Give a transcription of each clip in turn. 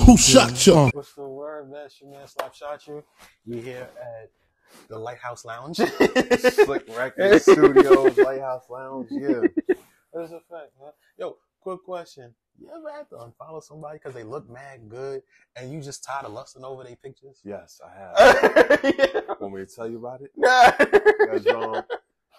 Who shot you? What's the word, man? It's your man Slops Shot You. We here at the Lighthouse Lounge. Slique Records Studios, Lighthouse Lounge. Yeah. That's a fact, man. Yo, quick question. You ever had to unfollow somebody because they look mad good and you just tired of lusting over their pictures? Yes, I have. yeah. Want me to tell you about it? Nah. 'Cause, um,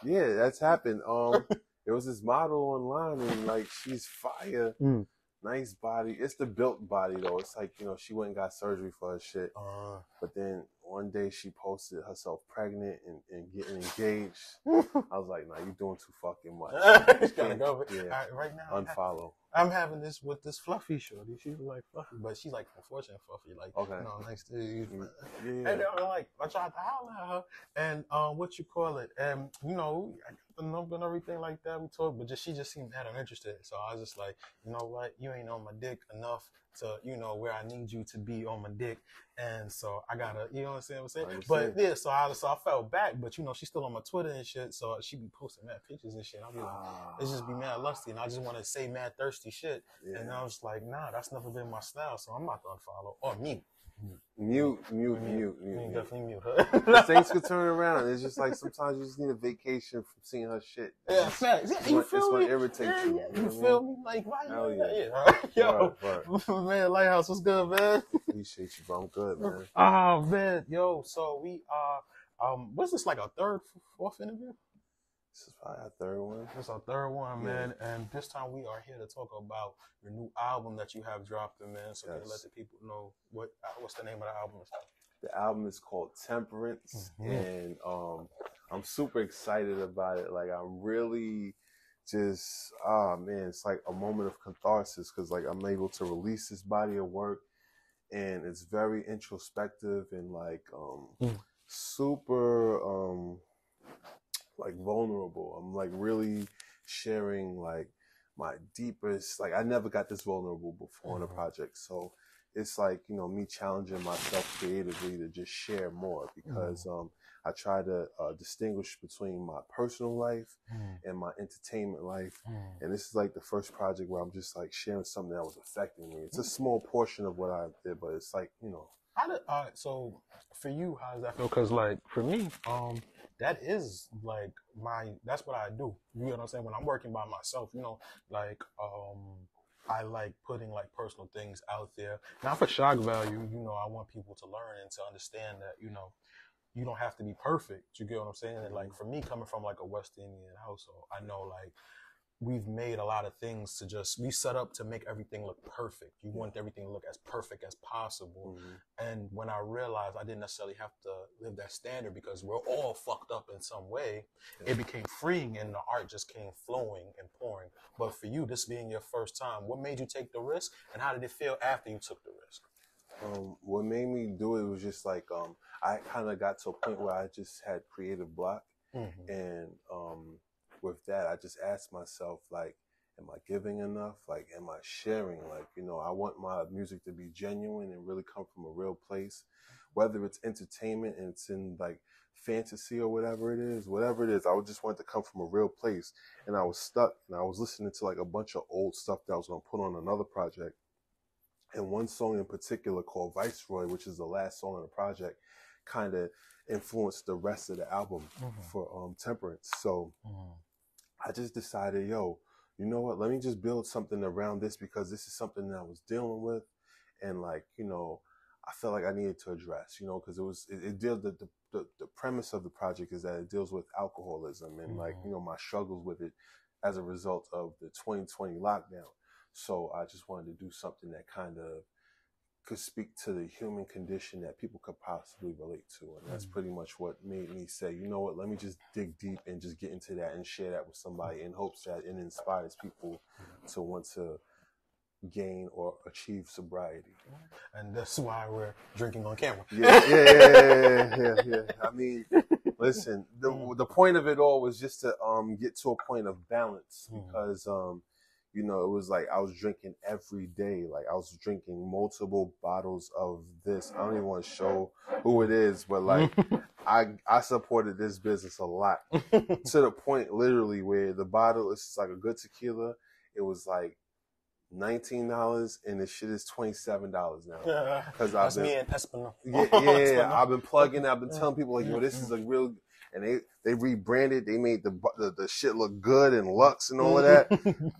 yeah, that's happened. Um, there was this model online and like she's fire, Mm. Nice body. It's the built body though. It's like you know she went and got surgery for her shit. Uh, But then one day she posted herself pregnant and, and getting engaged. I was like, nah, you're doing too fucking much. Gotta go. Yeah. Right now, Unfollow. I'm having this with this fluffy shorty. She's like fluffy, but she's like unfortunate fluffy. Like, Okay. you know, nice to you. Yeah. And Yeah. they were like, I tried to holler at her, and um, what you call it, and you know, I got the number and everything like that. We talked, but just she just seemed that uninterested. So I was just like, you know what, you ain't on my dick enough to, you know, where I need you to be on my dick, and so I gotta, you know what I'm saying? What I'm saying? But understand. yeah, so I so I felt back, but you know, she's still on my Twitter and shit, so she be posting mad pictures and shit. I'll be like. Ah, It's just be mad lusty, and I just want to say mad thirsty shit. yeah. And I was like, nah, that's never been my style, so I'm about to unfollow or mute. Mute, mute, Mute. mute, You mute. mute. definitely mute her. Things could turn around. It's just like sometimes you just need a vacation from seeing her shit. Yeah, facts. Yeah, It's you gonna- feel it's gonna me? irritate yeah, you, yeah, you you feel me? Like, why Hell you yeah. yeah. Yo, Right, right. man, Lighthouse, what's good, man? Appreciate you, bro. I'm good, man. Oh man, yo. So we are. Um, what's this like a third, fourth interview? This is probably our third one. This is our third one, Yeah. man. And this time we are here to talk about your new album that you have dropped, man. So can Yes. let the people know what uh, what's the name of the album. The album is called Temperance, Mhm. and um, I'm super excited about it. Like I'm really just ah man, it's like a moment of catharsis because like I'm able to release this body of work, and it's very introspective and like um, Mm. super um, like vulnerable. I'm like really sharing like my deepest like I never got this vulnerable before in a mm-hmm. project. So it's like, you know, me challenging myself creatively to just share more because mm-hmm. um I try to uh, distinguish between my personal life mm. and my entertainment life. Mm. And this is like the first project where I'm just like sharing something that was affecting me. It's a mm. small portion of what I did, but it's like, you know, How did all right, so for you, how does that feel? Because like for me, um, that is like my that's what I do. You know what I'm saying? When I'm working by myself, you know, like um I like putting like personal things out there. Not for shock value, you know, I want people to learn and to understand that, you know, you don't have to be perfect. You get what I'm saying? And like for me coming from like a West Indian household, I know like we've made a lot of things to just we set up to make everything look perfect. You want everything to look as perfect as possible. And when I realized I didn't necessarily have to live that standard because we're all fucked up in some way, it became freeing and the art just came flowing and pouring. But for you, this being your first time, what made you take the risk and how did it feel after you took the risk? um, what made me do it was just like um, I kind of got to a point where I just had creative block. And um, with that, I just asked myself, like, am I giving enough? Like, am I sharing? Like, you know, I want my music to be genuine and really come from a real place, whether it's entertainment and it's in like fantasy or whatever it is, whatever it is. I just want it to come from a real place. And I was stuck and I was listening to like a bunch of old stuff that I was going to put on another project. And one song in particular called Viceroy, which is the last song on the project, kind of influenced the rest of the album mm-hmm. for um, Temperance. So mm-hmm. I just decided, yo, you know what? Let me just build something around this because this is something that I was dealing with, and like you know, I felt like I needed to address, you know, because it was it, it deals the, the the the premise of the project is that it deals with alcoholism and like mm-hmm. you know my struggles with it as a result of the 2020 lockdown. So I just wanted to do something that kind of could speak to the human condition that people could possibly relate to. And that's pretty much what made me say, you know what, let me just dig deep and just get into that and share that with somebody in hopes that it inspires people to want to gain or achieve sobriety. And that's why we're drinking on camera. Yeah, yeah, yeah, yeah, yeah, yeah. I mean, listen, the the point of it all was just to um get to a point of balance because um you know it was like I was drinking every day, like I was drinking multiple bottles of this. I don't even want to show who it is, but like I I supported this business a lot to the point literally where the bottle is just like a good tequila. It was like nineteen dollars, and the shit is twenty seven dollars now. Yeah, Because that's I've me been, and Espinal. yeah, yeah, I've been plugging. I've been telling people like, yo, this is a real, and they they rebranded. They made the the, the shit look good and Lux and all of Mm-hmm. that.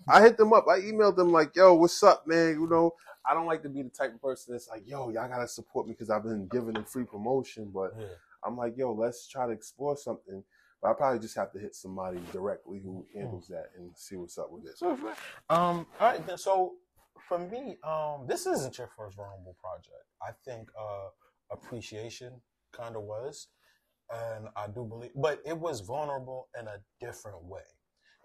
I hit them up. I emailed them like, yo, what's up, man? You know, I don't like to be the type of person that's like, yo, y'all gotta support me because I've been giving them free promotion, but Yeah. I'm like, yo, let's try to explore something. But I probably just have to hit somebody directly who handles that and see what's up with this. Um, all right. Then, so for me, um, this isn't your first vulnerable project. I think uh, appreciation kind of was, and I do believe, but it was vulnerable in a different way.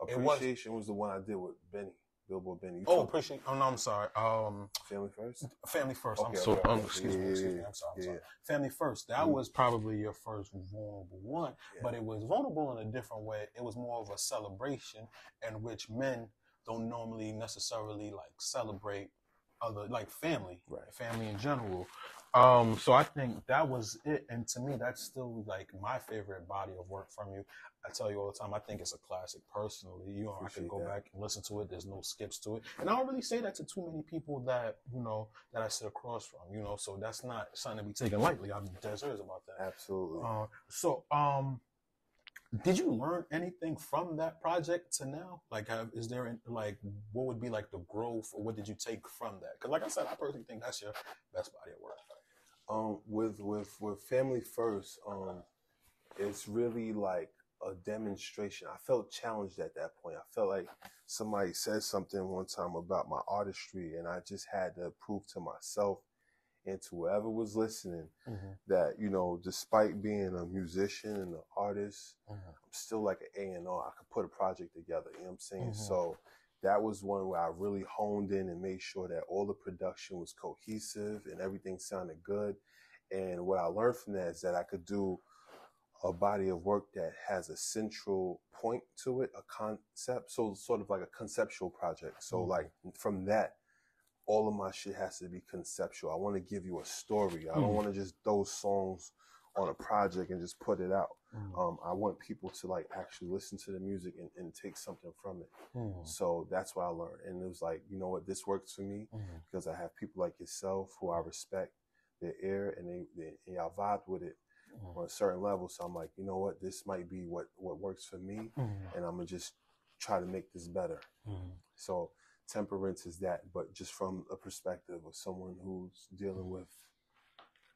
It was- Appreciation was the one I did with Benny, Billboard Benny. You Oh, appreciate. Oh no, I'm sorry. Um, Family First. family first. I'm Okay, so. okay, Um, excuse me. Excuse me. I'm sorry. I'm yeah. sorry. Family first. That Mhm. was probably your first vulnerable one, Yeah. but it was vulnerable in a different way. It was more of a celebration in which men don't normally necessarily like celebrate other like family, Right. family in general. Um, so I think that was it, and to me, that's still like my favorite body of work from you. I tell you all the time, I think it's a classic. Personally, you know, I can go that. back and listen to it. There's no skips to it, and I don't really say that to too many people that you know that I sit across from. You know, so that's not something to be taken lightly. I'm dead serious about that. Absolutely. Uh, so, um, did you learn anything from that project to now? Like, have, is there like what would be like the growth, or what did you take from that? Because, like I said, I personally think that's your best body of work. um with with with family first um it's really like a demonstration i felt challenged at that point i felt like somebody said something one time about my artistry and i just had to prove to myself and to whoever was listening that you know despite being a musician and an artist i'm still like an a&r i could put a project together you know what i'm saying Mhm. so that was one where I really honed in and made sure that all the production was cohesive and everything sounded good. And what I learned from that is that I could do a body of work that has a central point to it, a concept, so sort of like a conceptual project. So Mhm. like from that, all of my shit has to be conceptual. I want to give you a story. I don't hmm. want to just throw songs on a project and just put it out. Hmm. Um, I want people to like actually listen to the music and, and take something from it. Mm-hmm. So that's what I learned. And it was like, you know what, this works for me hmm. because I have people like yourself who I respect their ear and they, they and y'all vibe with it on a certain level. So I'm like, you know what, this might be what, what works for me and I'm gonna just try to make this better. So temperance is that, but just from a perspective of someone who's dealing with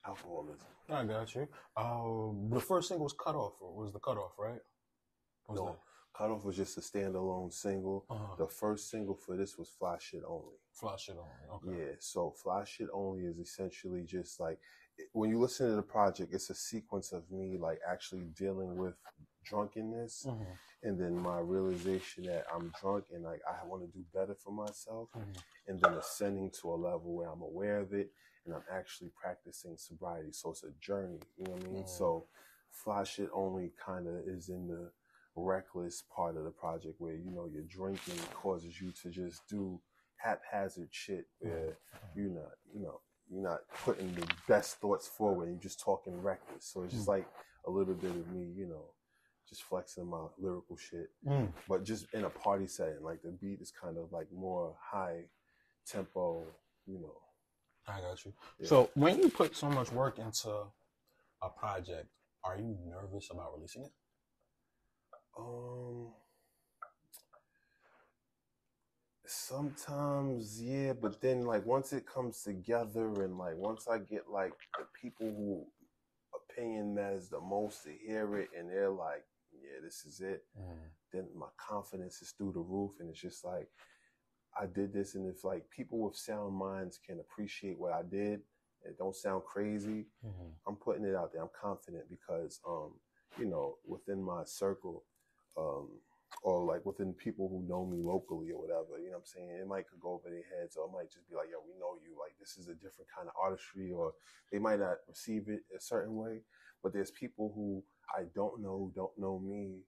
alcoholism. I got you. Um, the first single was "Cut Off." Was the "Cut Off" right? What No, Cutoff was just a standalone single. Uh-huh. The first single for this was Fly Shit Only. Fly Shit Only, Okay. Yeah, so Fly Shit Only is essentially just like when you listen to the project, it's a sequence of me like actually dealing with drunkenness Mhm. and then my realization that I'm drunk and like I want to do better for myself Mhm. and then ascending to a level where I'm aware of it and I'm actually practicing sobriety. So it's a journey, you know what I mean? Mhm. So Fly Shit Only kind of is in the reckless part of the project where you know your drinking causes you to just do haphazard shit where you're not, you know, you're not putting the best thoughts forward. You're just talking reckless. So it's just Mm. like a little bit of me, you know, just flexing my lyrical shit, Mm. but just in a party setting. Like the beat is kind of like more high tempo, you know. I got you. Yeah. So when you put so much work into a project, are you nervous about releasing it? Um, sometimes, yeah, but then like once it comes together and like once I get like the people who opinion matters the most to hear it and they're like, yeah, this is it. Then my confidence is through the roof and it's just like I did this and if like people with sound minds can appreciate what I did, it don't sound crazy. I'm putting it out there. I'm confident because, um, you know, within my circle, um, or like within people who know me locally or whatever, you know what I'm saying? It might could go over their heads or it might just be like, yo, we know you. Like, this is a different kind of artistry, or they might not receive it a certain way. But there's people who I don't know, don't know me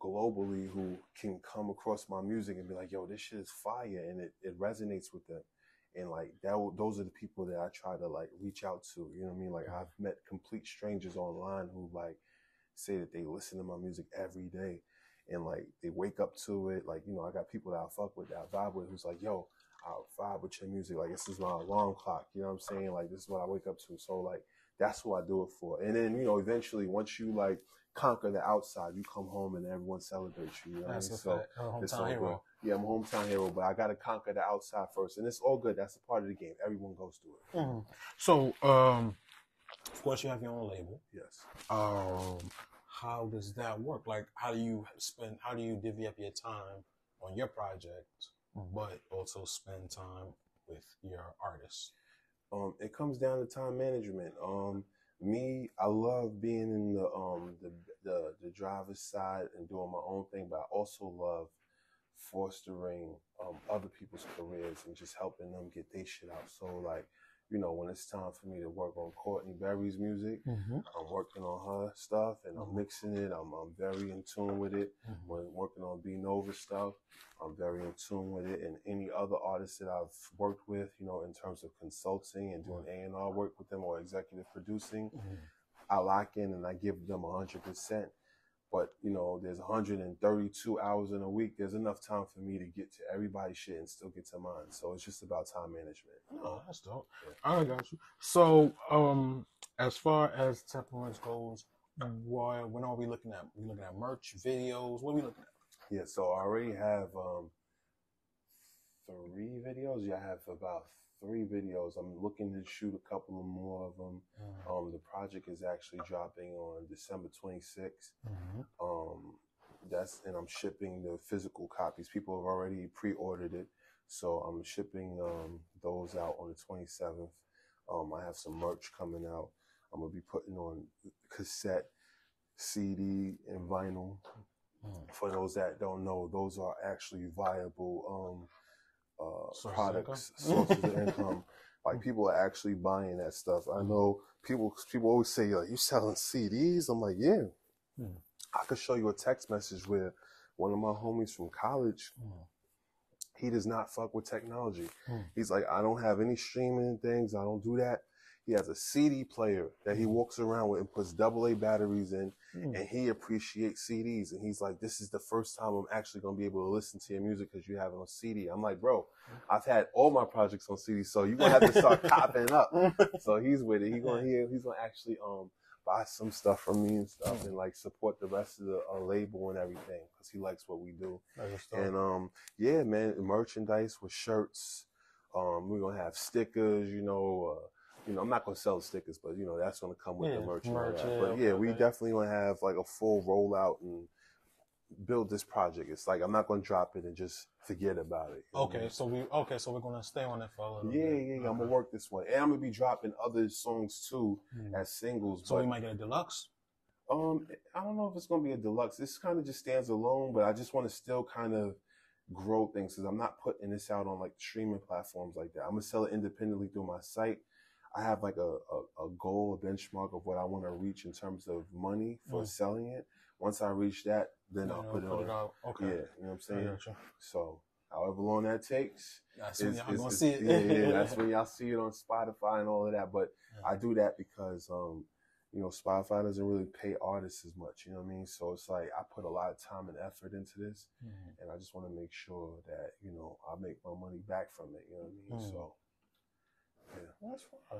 globally, who can come across my music and be like, yo, this shit is fire. And it, it resonates with them and like that those are the people that I try to like reach out to you know what I mean like I've met complete strangers online who like say that they listen to my music every day and like they wake up to it like you know I got people that I fuck with that I vibe with who's like yo I'll vibe with your music. Like this is my alarm clock. You know what I'm saying? Like this is what I wake up to. So like that's who I do it for. And then you know eventually once you like conquer the outside, you come home and everyone celebrates you. you know That's I mean? fact. A it's hometown all hero. good. Yeah, I'm a hometown hero, but I got to conquer the outside first, and it's all good. That's a part of the game. Everyone goes through it. Mhm. So, um, of course, you have your own label. Yes. Um, how does that work? Like, how do you spend? How do you divvy up your time on your project, but also spend time with your artists? Um, it comes down to time management. Um, me, I love being in the um the the, the driver's side and doing my own thing, but I also love fostering um other people's careers and just helping them get their shit out. So like, you know, when it's time for me to work on Courtney Berry's music, Mm-hmm. I'm working on her stuff and I'm Mhm. mixing it. I'm I'm very in tune with it. Mm-hmm. When working on B Nova stuff, I'm very in tune with it. And any other artists that I've worked with, you know, in terms of consulting and doing A and R work with them or executive producing, I lock in and I give them hundred percent. But you know, there's 132 hours in a week. There's enough time for me to get to everybody's shit and still get to mine. So it's just about time management. Oh, that's dope. I got you. So, um, as far as temperance goes, why, when are we looking at? We looking at merch, videos. What are we looking at? Yeah, so I already have um three videos. Yeah, I have about three videos. I'm looking to shoot a couple of more of them. Um, the project is actually dropping on December 26th. Mhm. Um, that's and I'm shipping the physical copies. People have already pre-ordered it, so I'm shipping um those out on the 27th. Um, I have some merch coming out. I'm gonna be putting on cassette, CD, and vinyl Mhm. for those that don't know, those are actually viable um, uh, products, sources of income. Like people are actually buying that stuff. I know people. People always say, like, "You selling CDs?" I'm like, "Yeah." Hmm. I could show you a text message where one of my homies from college, Mhm. he does not fuck with technology. Hmm. He's like, I don't have any streaming things. I don't do that. He has a CD player that he walks around with and puts double A batteries in Mhm. and he appreciates CDs. And he's like, "This is the first time I'm actually gonna be able to listen to your music because you have it on CD." I'm like, "Bro, I've had all my projects on CD, so you're gonna have to start copping up." So he's with it. He gonna he, he's gonna actually um buy some stuff from me and stuff and like support the rest of the uh, label and everything because he likes what we do. And um yeah, man, merchandise with shirts. Um, we're gonna have stickers. You know. Uh, you know, I'm not gonna sell the stickers, but you know that's gonna come with Yeah, the merch. merch, yeah, but okay, yeah, we okay. definitely gonna have like a full rollout and build this project. It's like I'm not gonna drop it and just forget about it. you know okay, so we okay, so we're gonna stay on it for a little Yeah, bit. yeah, yeah. I'm gonna work this one, and I'm gonna be dropping other songs too Mhm. as singles. So but we might get a deluxe. um, I don't know if it's gonna be a deluxe. This kind of just stands alone, but I just want to still kind of grow things because I'm not putting this out on like streaming platforms like that. I'm gonna sell it independently through my site. I have like a, a, a goal, a benchmark of what I want to reach in terms of money for Mm. selling it. Once I reach that, then You I'll put it on. out. Okay. Yeah, you know what I'm saying? So, however long that takes, That's when y'all gonna see it. Yeah, yeah, that's when y'all see it on Spotify and all of that. But I do that because um, you know, Spotify doesn't really pay artists as much, you know what I mean? So it's like I put a lot of time and effort into this Mhm. and I just want to make sure that, you know, I make my money back from it, you know what I mean? Mm. So That's fine.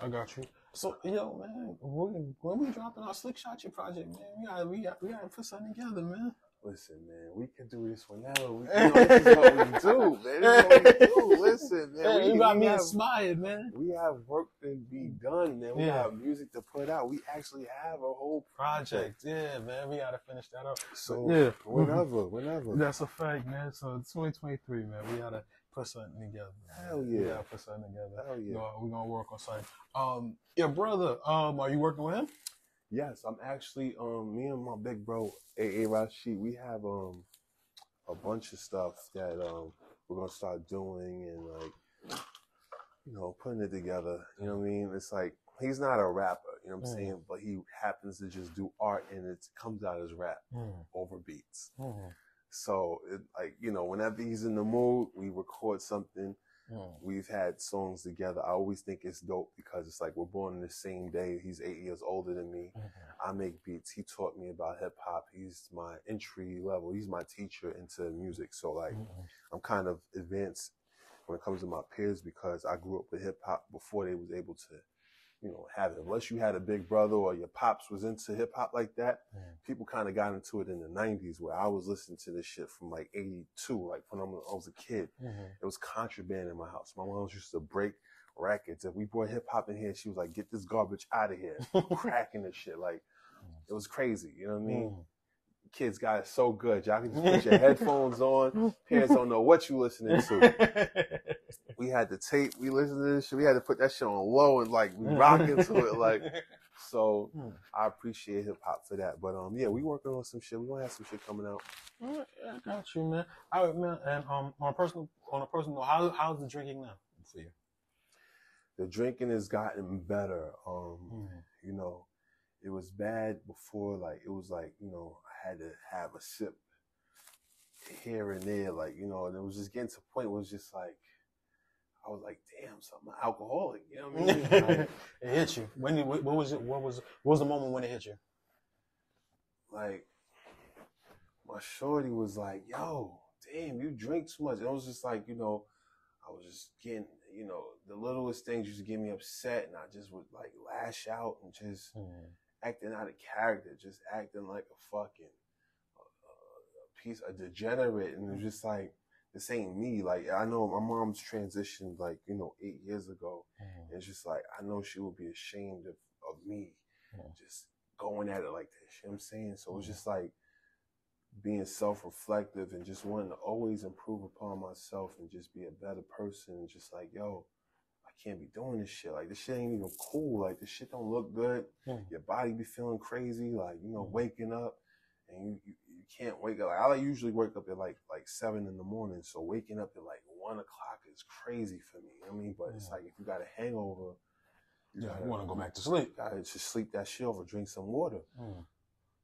I got you. So, yo, man, when, when we dropping our Slick Shot Your project, man, we gotta, we gotta, we gotta put something together, man. listen, man, we can do this whenever. We, you know, this is what we do, man. This is what we do. Listen, man. Hey, we, you got me have, inspired, man. we have work to be done, man. We Yeah. have music to put out. We actually have a whole Project, yeah, man. We gotta finish that up. So Yeah. whenever, whenever. That's a fact, man. So 2023, man, we gotta put something together. Hell yeah. gotta put something together. Hell yeah. We're gonna work on something. Um, your brother, um, are you working with him? Yes, I'm actually um me and my big bro AA Rashid, we have um a bunch of stuff that um we're gonna start doing and like you know, putting it together. You know what I mean? It's like he's not a rapper, you know what I'm Mm. saying? But he happens to just do art and it comes out as rap over beats. So it like, you know, whenever he's in the mood, we record something. Mm. We've had songs together. I always think it's dope because it's like we're born the same day. He's eight years older than me. Mm-hmm. I make beats. He taught me about hip hop. He's my entry level. He's my teacher into music. So like mm-hmm. I'm kind of advanced when it comes to my peers because I grew up with hip hop before they was able to, you know, have it. Unless you had a big brother or your pops was into hip hop like that, Mm. people kind of got into it in the '90s where I was listening to this shit from like '82, like when I was a kid. Mhm. It was contraband in my house. My mom used to break records. If we brought hip hop in here, she was like, "Get this garbage out of here!" cracking this shit. Like it was crazy. You know what I mean? Mm. Kids got it so good. Y'all can just put your headphones on. Parents don't know what you listening to. We had the tape. We listened to this shit. We had to put that shit on low and like we rocking to it. Like so. I appreciate hip hop for that. But um, yeah, we working on some shit. We gonna have some shit coming out. I got you, man. All right, man. And um, on a personal, on a personal, how how's the drinking now for you? The drinking has gotten better. Um, Mm. you know, it was bad before. Like it was like you know I had to have a sip here and there. Like you know, and it was just getting to a point where it was just like I was like, damn, something alcoholic. You know what I mean? it hit you. When did, what was it? What was what was the moment when it hit you? like my shorty was like, yo, damn, you drink too much. And I was just like, you know, I was just getting, you know, the littlest things used to get me upset, and I just would like lash out and just mm. Acting out of character, just acting like a fucking uh, a piece of degenerate, and it was just like this ain't me. Like I know my mom's transitioned like you know eight years ago. Mm. It's just like I know she would be ashamed of, of me Yeah. just going at it like this. You know what I'm saying? So it's just like being self reflective and just wanting to always improve upon myself and just be a better person and just like, yo, can't be doing this shit. Like this shit ain't even cool. Like this shit don't look good. Mm. Your body be feeling crazy, like, you know, Mhm. waking up and you, you, you can't wake up. Like I usually wake up at like like seven in the morning. So waking up at like one o'clock is crazy for me. You I mean? But it's Mhm. like if you got a hangover, Yeah, gotta- you want to go back to sleep. gotta just sleep that shit over, drink some water. Mm.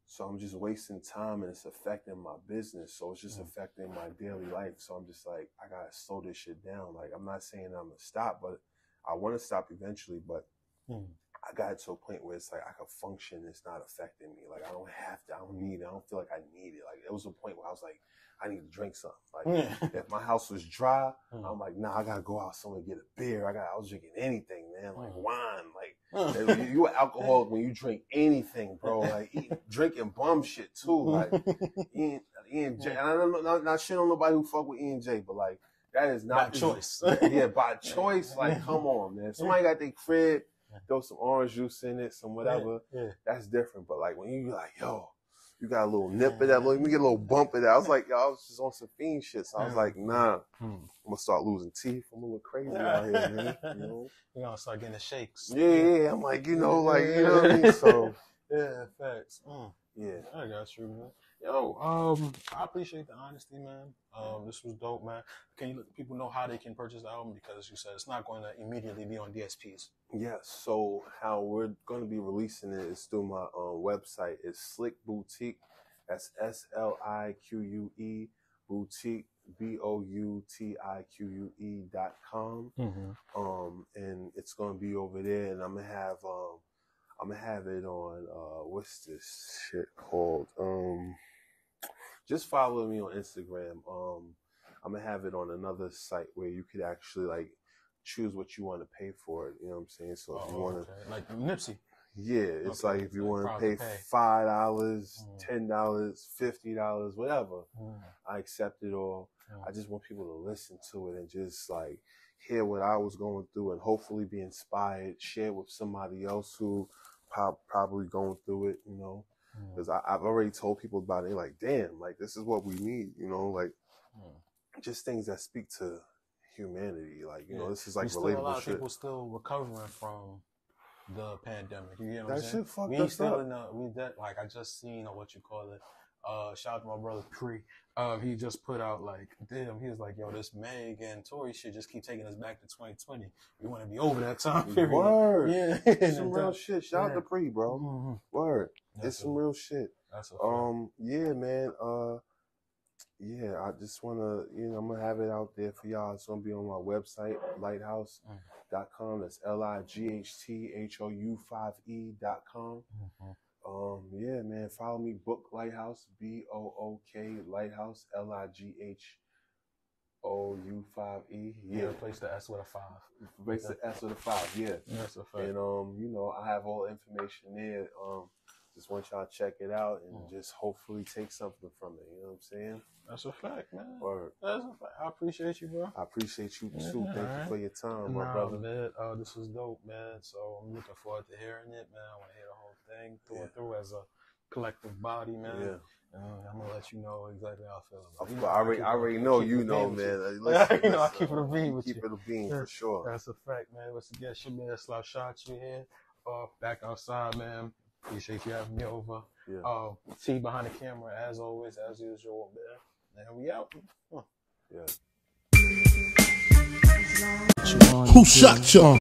So I'm just wasting time and it's affecting my business. So it's just Mm. affecting my daily life. So I'm just like, I gotta slow this shit down. Like I'm not saying I'm gonna stop, but I want to stop eventually. But Mm. I got to a point where it's like I can function. It's not affecting me. Like I don't have to. I don't need it. I don't feel like I need it. Like it was a point where I was like, I need to drink something. Like Mm. if my house was dry, Mm. I'm like, nah, I gotta go out somewhere and get a beer. I got. I was drinking anything, man. Like Mm. wine. Like Mm. you, you an alcoholic when you drink anything, bro. Like drinking bum shit too. Like Ian, E&J. And I don't know, not, not shit on nobody who fuck with E&J. But like that is By not choice. yeah, by choice. Like come on, man. Somebody got their crib, throw some orange juice in it, some whatever. Yeah. That's different. But like when you like, yo. You got a little nip of that, let me get a little bump of that. I was like, yo, I was just on some fiend shit. So I was like, nah, Mm. I'm gonna start losing teeth. I'm gonna look crazy out here, man. You know? You gonna start getting the shakes. Yeah, yeah. I'm like, you know, like, you know what I mean? So, Yeah, facts. Mm. yeah. I got you, man. Yo, um, I appreciate the honesty, man. Um, this was dope, man. Can you let people know how they can purchase the album? Because you said it's not going to immediately be on DSPs. Yeah, so how we're going to be releasing it is through my um, website. It's Slique Boutique. That's S L I Q U E Boutique B O U T I Q U E dot com. Mm-hmm. Um, and it's going to be over there, and I'm gonna have um, I'm gonna have it on uh, what's this shit called? Um, just follow me on Instagram. Um, I'm gonna have it on another site where you could actually like choose what you want to pay for it. You know what I'm saying? So if you want to. Oh, like Nipsey. Yeah, it's Okay, like if you like want to pay pay. five dollars, Mm. ten dollars, fifty dollars, whatever, Mm. I accept it all. Mm. I just want people to listen to it and just like hear what I was going through and hopefully be inspired, share with somebody else who prob- probably going through it, you know. Mm. Because I've already told people about it. Like, damn, like this is what we need, you know, like Mm. just things that speak to humanity. Like, you know, this is like We still, a lot relatable of people still recovering from the pandemic. You get what That I'm saying? shit fucked we still up. in the we that like I just seen or what you call it. Uh, shout out to my brother Pre. Um, he just put out like, damn, he was like, yo, this Meg and Tory shit just keep taking us back to 2020. We want to be over that time period. Word. Yeah, It's some real shit. Shout out to Pre, bro. Mhm. Word. That's it's some real shit. That's Um, yeah, man. Uh, yeah, I just wanna, you know, I'm gonna have it out there for y'all. It's gonna be on my website, lighthou5e.com. That's L I G H T H O U 5 E dot com. Mhm. Um, yeah, man. Follow me, Book Lighthouse, B O O K Lighthouse, L I G H O U five E. Yeah, Yeah, replace the S with a five. replace the S with a five. Yeah, That's a fact. and um, you know, I have all the information there. Um, just want y'all to check it out and Mm. just hopefully take something from it. You know what I'm saying? That's a fact, man. That's a fact. I appreciate you, bro. I appreciate you too. Thank alright. you for your time, my Nah, brother. man. Uh, this was dope, man. So I'm looking forward to hearing it, man. I want to hear thing through Yeah. and through as a collective body, man. Yeah. Uh, I'm gonna let you know exactly how I feel about it. You know, I already, keep I it- already know you know, man. you. Like, listen, You know, I keep it a bean with keep you. it a bean for sure. That's a fact, man. Once again, your man Slops shot you here. Uh, back outside, man. Appreciate you having me over. Yeah. Uh, T behind the camera, as always, as usual, man. And we out. Yeah. Who shot you?